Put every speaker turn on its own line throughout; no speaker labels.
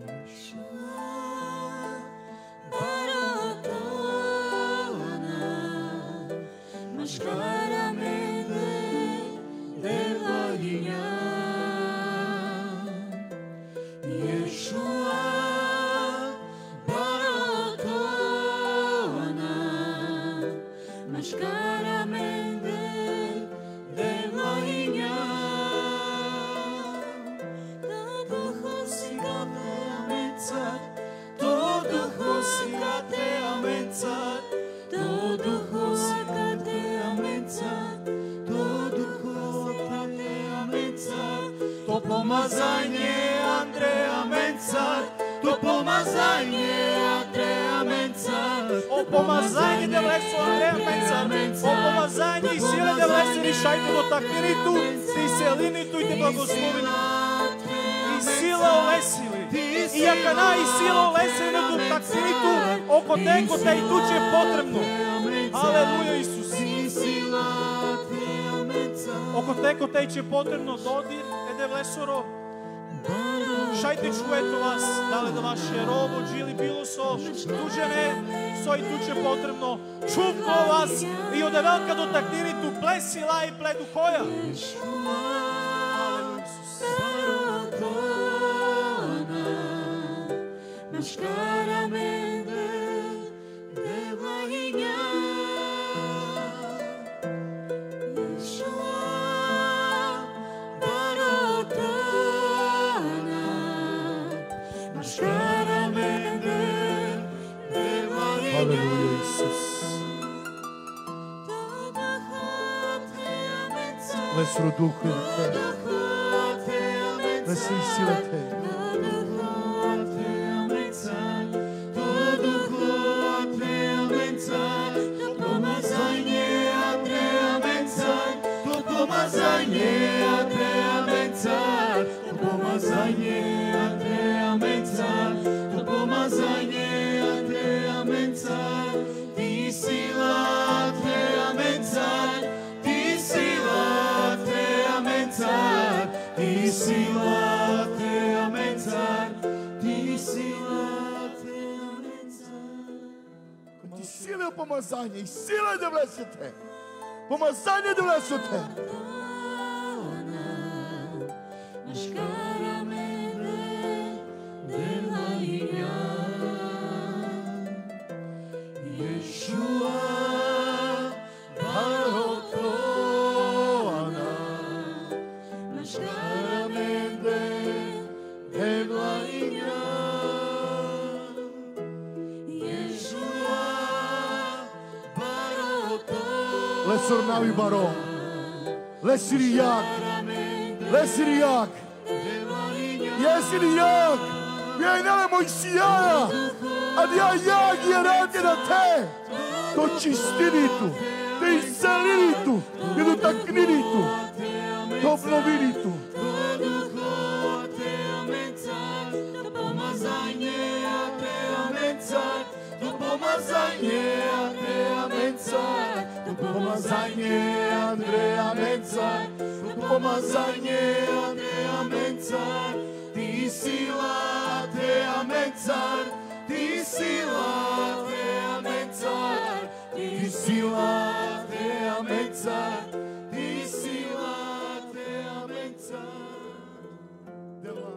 你是。pomazanie Andreja Menca, to pomazanie Andreja Menca. O pomazanie Devlesu Andreja Menca, o pomazanie i sile Devlesu rješajte do takviritu, ti
selinitu i te blagoslovinu.
I sila
olesili,
i jakana i sila olesili do takviritu, oko te, ko te i tu će potrebno. Aleluja Isus. Ti sila Oko te
te će potrebno dodir, ede vlesoro,
šajte
eto vas, da li da vaše robo, ili bilo so, ne so i tu će potrebno, čupo vas i od velika dotaknili tu plesila i pledu koja.
Let's Tău,
lăsru Duhul Tău,
lăsru Duhul Tău,
сила помазання, сила дивлюся те. Помазання дивлюся те.
surnały baron.
Lesiriak,
Lesiriak, Jesiriak,
Bienale né, Moisiana,
Adiaiag Hierante da
Té,
do Tistinito, do Insanito e do Tacnito, do Plovinito. Do pomazanie, até a do pomazanie. помазание Андрея Меца, помазание Андрея Меца, ты сила Андрея Меца, ты сила Андрея Меца, ты сила Андрея Меца, ты сила Андрея Меца.
Дела.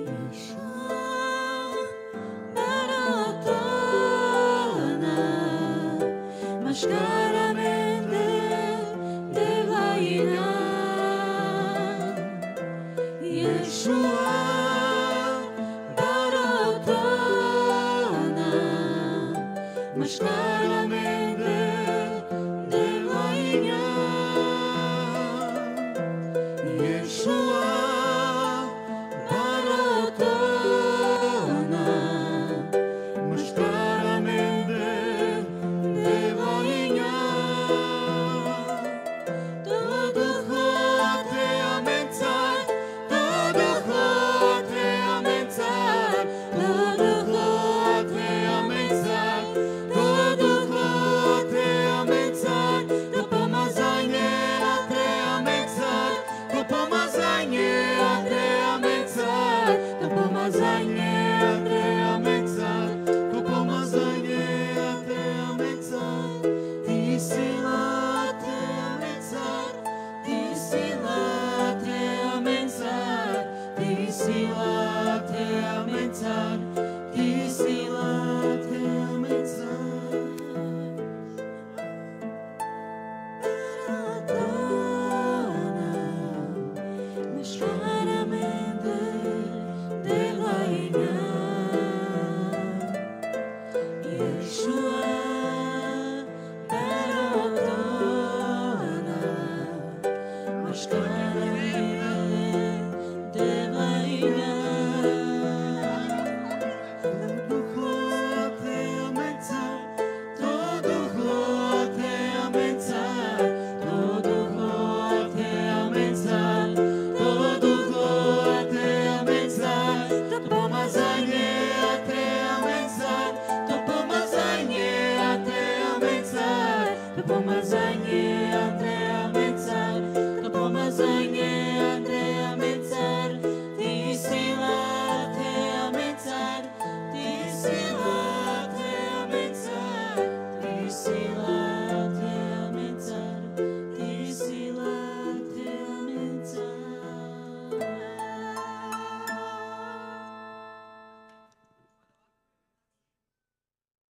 Yeshua. Yeshua.